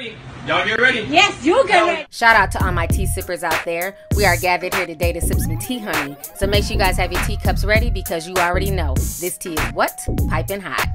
ready. Y'all get ready. Yes, you get ready. Shout out to all my tea sippers out there. We are gathered here today to sip some tea, honey. So make sure you guys have your teacups ready because you already know this tea is what? Piping hot.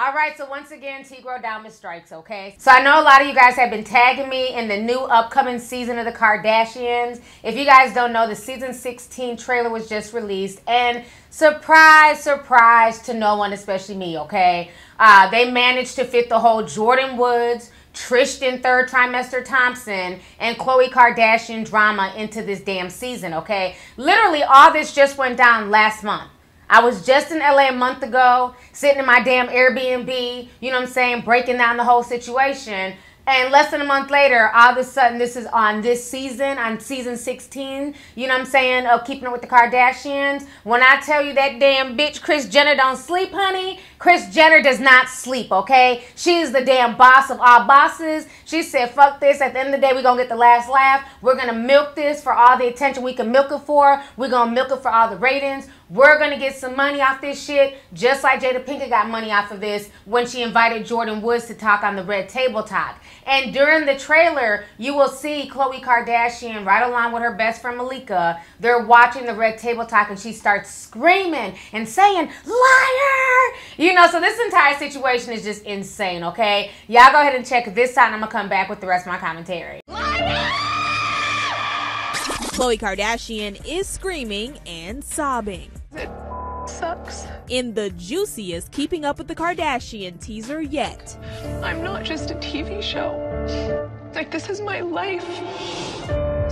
All right, so once again, Tigro Diamond strikes, okay? So I know a lot of you guys have been tagging me in the new upcoming season of the Kardashians. If you guys don't know, the season 16 trailer was just released, and surprise, surprise to no one, especially me, okay? Uh, they managed to fit the whole Jordyn Woods, Tristan third trimester Thompson, and Khloe Kardashian drama into this damn season, okay? Literally, all this just went down last month. I was just in LA a month ago, sitting in my damn Airbnb, you know what I'm saying, breaking down the whole situation. And less than a month later, all of a sudden, this is on this season, on season 16, you know what I'm saying, of Keeping It With the Kardashians. When I tell you that damn bitch Kris Jenner don't sleep, honey, Kris Jenner does not sleep, okay? She's the damn boss of all bosses. She said, fuck this. At the end of the day, we're going to get the last laugh. We're going to milk this for all the attention we can milk it for. We're going to milk it for all the ratings. We're going to get some money off this shit, just like Jada Pinkett got money off of this when she invited Jordyn Woods to talk on the Red Table Talk. And during the trailer, you will see Khloe Kardashian right along with her best friend Malika. They're watching the Red Table Talk and she starts screaming and saying, liar! You know, so this entire situation is just insane, okay? Y'all go ahead and check this out and I'm going to come back with the rest of my commentary. Khloe Kardashian is screaming and sobbing. It sucks. In the juiciest Keeping Up with the Kardashian teaser yet. I'm not just a TV show. Like, this is my life.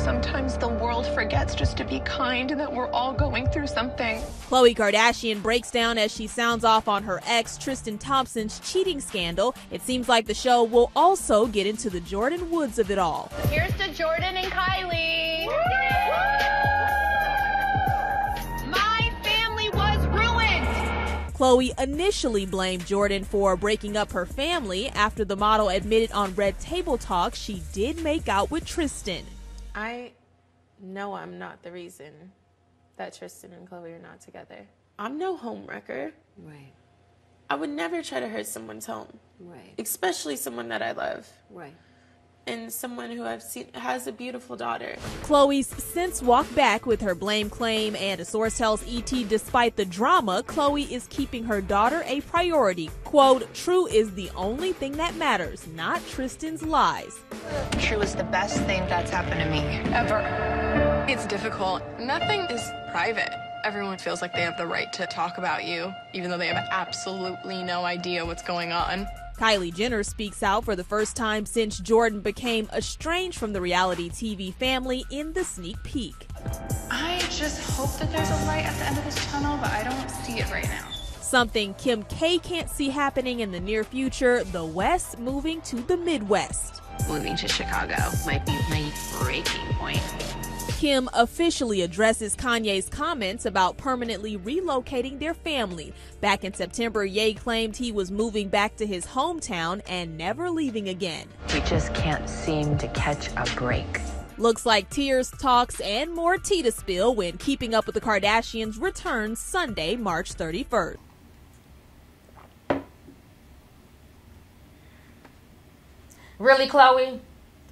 Sometimes the world forgets just to be kind and that we're all going through something. Khloe Kardashian breaks down as she sounds off on her ex, Tristan Thompson's cheating scandal. It seems like the show will also get into the Jordyn Woods of it all. Here's to Jordyn and Kylie. My family was ruined. Khloe initially blamed Jordyn for breaking up her family after the model admitted on Red Table Talk she did make out with Tristan. I know I'm not the reason that Tristan and Khloe are not together. I'm no homewrecker. Right, I would never try to hurt someone's home, right, especially someone that I love right. And someone who I've seen has a beautiful daughter. Khloe's since walked back with her blame claim, and a source tells ET despite the drama, Khloe is keeping her daughter a priority. Quote, True is the only thing that matters, not Tristan's lies. True is the best thing that's happened to me. Ever. It's difficult. Nothing is private. Everyone feels like they have the right to talk about you, even though they have absolutely no idea what's going on. Kylie Jenner speaks out for the first time since Jordyn became estranged from the reality TV family in the sneak peek. I just hope that there's a light at the end of this tunnel, but I don't see it right now. Something Kim K can't see happening in the near future the West moving to the Midwest. Moving to Chicago might be my breaking point. Kim officially addresses Kanye's comments about permanently relocating their family. Back in September, Ye claimed he was moving back to his hometown and never leaving again. We just can't seem to catch a break. Looks like tears, talks, and more tea to spill when Keeping Up with the Kardashians returns Sunday, March 31st. Really, Khloe?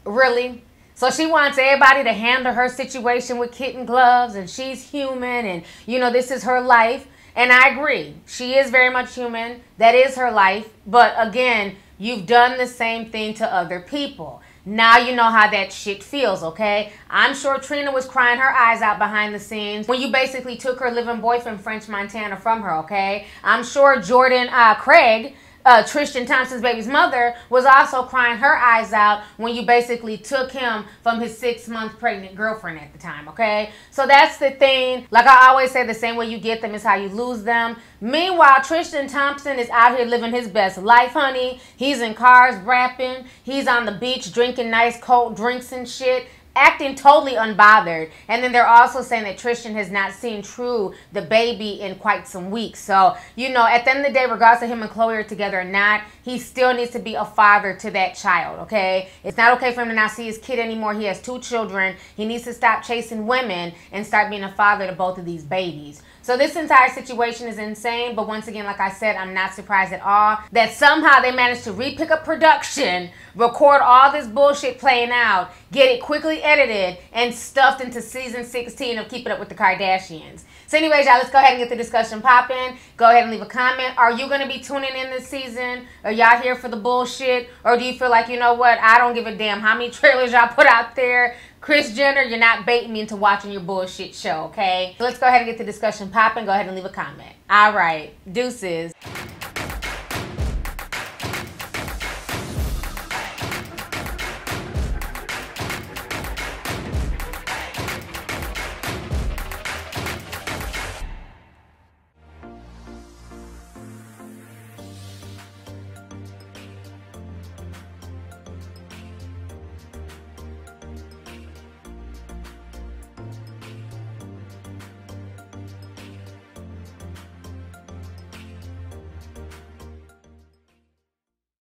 Really? So she wants everybody to handle her situation with kitten gloves and she's human and you know this is her life. And I agree. She is very much human. That is her life. But again, you've done the same thing to other people. Now you know how that shit feels, okay? I'm sure Trina was crying her eyes out behind the scenes when you basically took her living boyfriend, French Montana, from her, okay? I'm sure Jordan uh, Craig uh, Tristan Thompson's baby's mother was also crying her eyes out when you basically took him from his six month pregnant girlfriend at the time, okay? So that's the thing. Like I always say, the same way you get them is how you lose them. Meanwhile, Tristan Thompson is out here living his best life, honey. He's in cars rapping, he's on the beach drinking nice cold drinks and shit acting totally unbothered. And then they're also saying that Tristan has not seen True, the baby, in quite some weeks. So, you know, at the end of the day, regardless of him and Khloe are together or not, he still needs to be a father to that child, okay? It's not okay for him to not see his kid anymore. He has two children. He needs to stop chasing women and start being a father to both of these babies. So this entire situation is insane, but once again, like I said, I'm not surprised at all that somehow they managed to re-pick up production, record all this bullshit playing out, get it quickly edited, and stuffed into season 16 of Keeping Up with the Kardashians. So anyways, y'all, let's go ahead and get the discussion popping. Go ahead and leave a comment. Are you going to be tuning in this season? Are y'all here for the bullshit? Or do you feel like, you know what, I don't give a damn how many trailers y'all put out there. Kris Jenner, you're not baiting me into watching your bullshit show, okay? So let's go ahead and get the discussion popping. Go ahead and leave a comment. All right. Deuces.